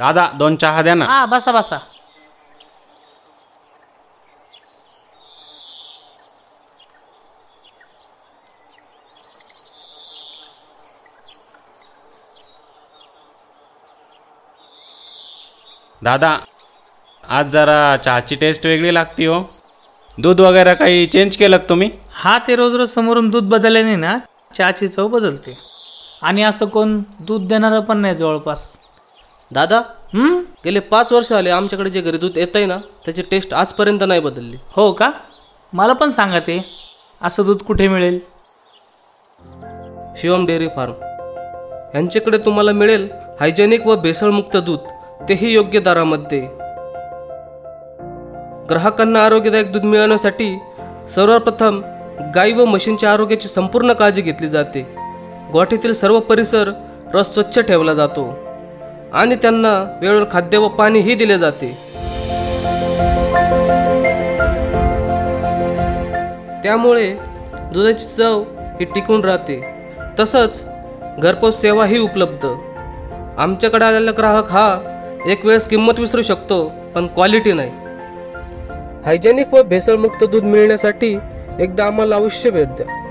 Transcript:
दादा दोन चहा द्या ना. हा बसा बसा. दादा आज जरा चहाची टेस्ट वेगळी लागती हो. दूध वगैरे काही चेंज केलं का तुम्ही? हा ते रोज रोज समोरून दूध बदलल्याने ना चहाची चव बदलते. आणि असं कोण दूध देणारं पण नाही जवळपास. दादा हम्म? गेले पाच वर्ष आले आमच्याकडे जे घरी दूध येत आहे ना त्याची टेस्ट आजपर्यंत नाही बदलली. हो का? मला पण सांगा ते. असं दूध कुठे मिळेल? Shivam dairy farm. यांच्याकडे तुम्हाला मिळेल हायजेनिक व भेसळमुक्त दूध. तेही योग्य दरामध्ये. ग्राहकांना आरोग्यदायक दूध मिळवण्यासाठी सर्वप्रथम गाई व म्हशींच्या आरोग्याची संपूर्ण काळजी घेतली जाते. गोठ्यातील सर्व परिसर रस स्वच्छ ठेवला जातो. आणि त्यांना वेळेवर खाद्य व पाणीही दिले जाते. त्यामुळे दुधाची चव ही टिकून राहते. तसंच घरपोच सेवाही उपलब्ध. आमच्याकडे आलेला ग्राहक हा एक वेळेस किंमत विसरू शकतो पण क्वालिटी नाही. हायजेनिक व भेसळमुक्त दूध मिळण्यासाठी एकदा आम्हाला अवश्य भेट द्या.